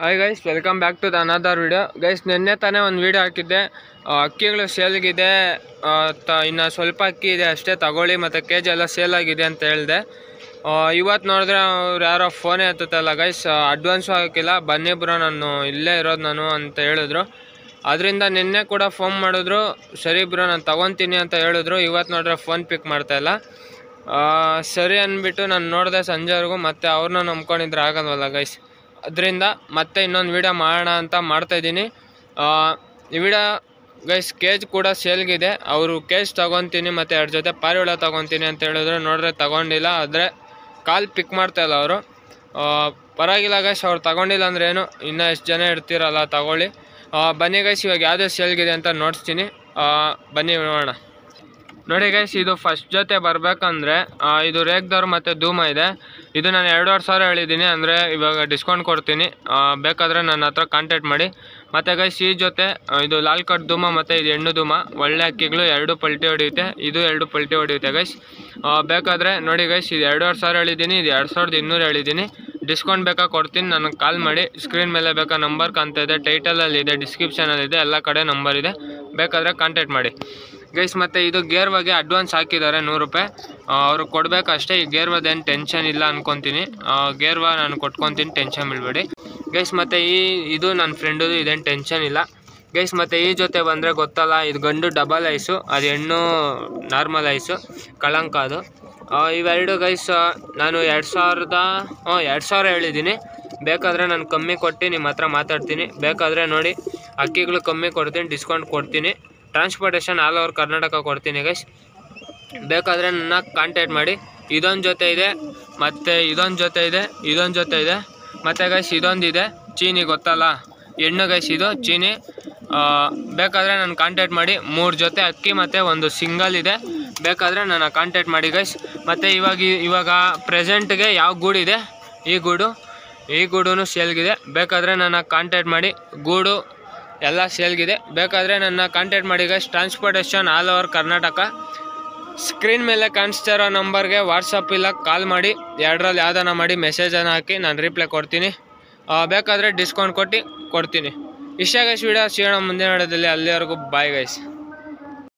Hi guys welcome back to the another video guys ನಿನ್ನೆ ತಾನೇ ಒಂದು ವಿಡಿಯೋ ಹಾಕಿದ್ದೆ. ಅಕ್ಕಿಗಳು ಸೇಲ್ಗಿದೆ ತ, ಇನ್ನು ಸ್ವಲ್ಪ ಅಕ್ಕಿ ಇದೆ ಅಷ್ಟೇ, ತಗೊಳ್ಳಿ ಮತ್ತು ಕೆ ಜಿ ಎಲ್ಲ ಸೇಲ್ ಆಗಿದೆ ಅಂತ ಹೇಳಿದೆ. ಇವತ್ತು ನೋಡಿದ್ರೆ ಅವ್ರು ಯಾರೋ ಫೋನೇ ಹತ್ತುತ್ತಲ್ಲ ಗೈಸ್ ಅಡ್ವಾನ್ಸು ಹಾಕಿಲ್ಲ, ಬನ್ನಿ ಬ್ರೋ ನಾನು, ಇಲ್ಲೇ ಇರೋದು ನಾನು ಅಂತ ಹೇಳಿದ್ರು. ಅದರಿಂದ ನಿನ್ನೆ ಕೂಡ ಫೋನ್ ಮಾಡಿದ್ರು, ಸರಿ ಬ್ರೋ ನಾನು ತೊಗೊತೀನಿ ಅಂತ ಹೇಳಿದ್ರು ಇವತ್ತು ನೋಡಿದ್ರೆ ಫೋನ್ ಪಿಕ್ ಮಾಡ್ತಾಯಿಲ್ಲ ಸರಿ ಅಂದ್ಬಿಟ್ಟು ನಾನು ನೋಡಿದೆ ಸಂಜೆವರೆಗೂ, ಮತ್ತೆ ಅವ್ರನ್ನ ನಂಬ್ಕೊಂಡಿದ್ರೆ ಆಗಲ್ವಲ್ಲ ಗೈಸ್ ಅದರಿಂದ ಮತ್ತೆ ಇನ್ನೊಂದು ವೀಡಿಯೋ ಮಾಡೋಣ ಅಂತ ಮಾಡ್ತಾಯಿದ್ದೀನಿ ಈ ವಿಡಿಯೋ ಗೈಸ್ ಕೇಜ್ ಕೂಡ ಸೇಲ್ಗಿದೆ ಅವರು ಕೇಜ್ ತೊಗೊತೀನಿ ಮತ್ತು ಎರಡು ಜೊತೆ ಪಾರಿವಳ ತೊಗೊತೀನಿ ಅಂತ ಹೇಳಿದ್ರು. ನೋಡಿದ್ರೆ ತಗೊಂಡಿಲ್ಲ, ಆದರೆ ಕಾಲ್ ಪಿಕ್ ಮಾಡ್ತಾಯಿಲ್ಲ ಅವರು. ಪರವಾಗಿಲ್ಲ ಗೈಸ್ ಅವ್ರು ತಗೊಂಡಿಲ್ಲ ಅಂದ್ರೆ ಏನು? ಇನ್ನೂ ಎಷ್ಟು ಜನ ಇರ್ತೀರಲ್ಲ, ತಗೊಳ್ಳಿ. ಬನ್ನಿ ಗೈಸ್ ಇವಾಗ ಯಾವುದೇ ಸೇಲ್ಗಿದೆ ಅಂತ ನೋಡ್ತೀನಿ ಬನ್ನಿ ನೋಡೋಣ. ನೋಡಿ ಗೈಸ್ ಇದು ಫಸ್ಟ್ ಜೊತೆ ಬರಬೇಕಂದ್ರೆ ಇದು ರೇಗ್ದವ್ರು ಮತ್ತು ಧೂಮ ಇದೆ. ಇದು ನಾನು ಎರಡೂವರೆ ಸಾವಿರ ಹೇಳಿದ್ದೀನಿ, ಅಂದರೆ ಇವಾಗ ಡಿಸ್ಕೌಂಟ್ ಕೊಡ್ತೀನಿ. ಬೇಕಾದರೆ ನನ್ನ ಹತ್ರ ಕಾಂಟ್ಯಾಕ್ಟ್ ಮಾಡಿ. ಮತ್ತು ಗೈಸ್ ಈ ಜೊತೆ ಇದು ಲಾಲ್ ಕಟ್ ಧೂಮ ಮತ್ತು ಇದು ಹೆಣ್ಣು ಧೂಮ, ಒಳ್ಳೆ ಅಕ್ಕಿಗಳು ಎರಡು ಪಲ್ಟಿ ಹೊಡೆಯುತ್ತೆ. ಇದು ಎರಡು ಪಲ್ಟಿ ಹೊಡೆಯುತ್ತೆ ಗೈಸ್ ಬೇಕಾದರೆ ನೋಡಿ ಗೈಸ್ ಇದು ಎರಡೂವರೆ ಸಾವಿರ ಹೇಳಿದ್ದೀನಿ, ಇದು ಎರಡು ಸಾವಿರದ ಇನ್ನೂರು ಹೇಳಿದ್ದೀನಿ. ಡಿಸ್ಕೌಂಟ್ ಬೇಕಾ ಕೊಡ್ತೀನಿ, ನನಗೆ ಕಾಲ್ ಮಾಡಿ. ಸ್ಕ್ರೀನ್ ಮೇಲೆ ಬೇಕಾ ನಂಬರ್ ಕಾಣ್ತಾ ಇದೆ ಟೈಟಲಲ್ಲಿದೆ ಇದೆ ಡಿಸ್ಕ್ರಿಪ್ಷನಲ್ಲಿ ಇದೆ, ಎಲ್ಲ ಕಡೆ ನಂಬರ್ ಇದೆ. ಬೇಕಾದರೆ ಕಾಂಟ್ಯಾಕ್ಟ್ ಮಾಡಿ. ಗೈಸ್, ಮತ್ತೆ ಇದು ಗೇರ್ವಾಗೆ ಅಡ್ವಾನ್ಸ್ ಹಾಕಿದ್ದಾರೆ ನೂರು ರೂಪಾಯಿ. ಅವರು ಕೊಡಬೇಕಷ್ಟೇ, ಈ ಗೇರ್ ಏನು ಟೆನ್ಷನ್ ಇಲ್ಲ ಅನ್ಕೊತೀನಿ. ಗೇರ್ವಾ ನಾನು ಕೊಟ್ಕೊತೀನಿ, ಟೆನ್ಷನ್ ಬಿಡಬೇಡಿ. ಗೈಸ್, ಮತ್ತೆ ಈ, ಇದು ನನ್ನ ಫ್ರೆಂಡು ಇದೇನು ಟೆನ್ಷನ್ ಇಲ್ಲ. ಗೈಸ್, ಮತ್ತೆ ಈ ಜೊತೆ ಬಂದರೆ ಗೊತ್ತಲ್ಲ, ಇದು ಗಂಡು ಡಬಲ್ ಐಸು, ಅದು ಹೆಣ್ಣು ನಾರ್ಮಲ್ ಐಸು, ಕಳಂಕ ಅದು. ಇವೆರಡು ಗೈಸ್ ನಾನು ಎರಡು ಸಾವಿರದ, ಹ್ಞೂ, ಎರಡು ಸಾವಿರ ಹೇಳಿದ್ದೀನಿ. ಬೇಕಾದರೆ ನಾನು ಕಮ್ಮಿ ಕೊಟ್ಟು ನಿಮ್ಮ ಹತ್ರ ಮಾತಾಡ್ತೀನಿ. ಬೇಕಾದರೆ ನೋಡಿ, ಅಕ್ಕಿಗಳು ಕಮ್ಮಿ ಕೊಡ್ತೀನಿ, ಡಿಸ್ಕೌಂಟ್ ಕೊಡ್ತೀನಿ. ಟ್ರಾನ್ಸ್ಪೋರ್ಟೇಷನ್ ಆಲ್ ಓವರ್ ಕರ್ನಾಟಕ ಕೊಡ್ತೀನಿ ಗೈಸ್ ಬೇಕಾದರೆ ನನ್ನ ಕಾಂಟ್ಯಾಕ್ಟ್ ಮಾಡಿ. ಇದೊಂದು ಜೊತೆ ಇದೆ, ಮತ್ತು ಇದೊಂದು ಜೊತೆ ಇದೆ, ಇದೊಂದು ಜೊತೆ ಇದೆ. ಮತ್ತು ಗೈಸ್ ಇದೊಂದು ಇದೆ, ಚೀನಿ ಗೊತ್ತಲ್ಲ? ಹೆಣ್ಣು ಗೈಸ್ ಇದು, ಚೀನಿ. ಬೇಕಾದರೆ ನಾನು ಕಾಂಟ್ಯಾಕ್ಟ್ ಮಾಡಿ. ಮೂರು ಜೊತೆ ಅಕ್ಕಿ ಮತ್ತು ಒಂದು ಸಿಂಗಲ್ ಇದೆ. ಬೇಕಾದರೆ ನನ್ನ ಕಾಂಟ್ಯಾಕ್ಟ್ ಮಾಡಿ ಗೈಸ್ ಮತ್ತು ಇವಾಗ ಇವಾಗ ಪ್ರೆಸೆಂಟ್ಗೆ ಯಾವ ಗೂಡಿದೆ ಈ ಗೂಡು. ಈ ಗೂಡು ಸೇಲ್ಗಿದೆ ಬೇಕಾದರೆ ನನ್ನ ಕಾಂಟ್ಯಾಕ್ಟ್ ಮಾಡಿ. ಗೂಡು ಎಲ್ಲ ಸೇಲ್ಗಿದೆ. ಬೇಕಾದರೆ ನನ್ನ ಕಾಂಟ್ಯಾಕ್ಟ್ ಮಾಡಿ guys transportation all over Karnataka screen ಮೇಲೆ ಕಾಣಿಸ್ತಾ ಇರೋ ನಂಬರ್ಗೆ ವಾಟ್ಸಪ್ ಇಲ್ಲ ಕಾಲ್ ಮಾಡಿ. ಎರಡರಲ್ಲಿ ಯಾವ್ದಾನ ಮಾಡಿ ಮೆಸೇಜನ್ನು ಹಾಕಿ ನಾನು ರಿಪ್ಲೈ ಕೊಡ್ತೀನಿ. ಬೇಕಾದರೆ ಡಿಸ್ಕೌಂಟ್ ಕೊಟ್ಟು ಕೊಡ್ತೀನಿ. ಇಷ್ಟ ಗೈಸ್ ವಿಡಿಯೋ ಸಿಗೋಣ ಮುಂದಿನ ವಿಡಿಯೋದಲ್ಲಿ. ಅಲ್ಲಿವರೆಗೂ ಬಾಯ್ ಗೈಸ್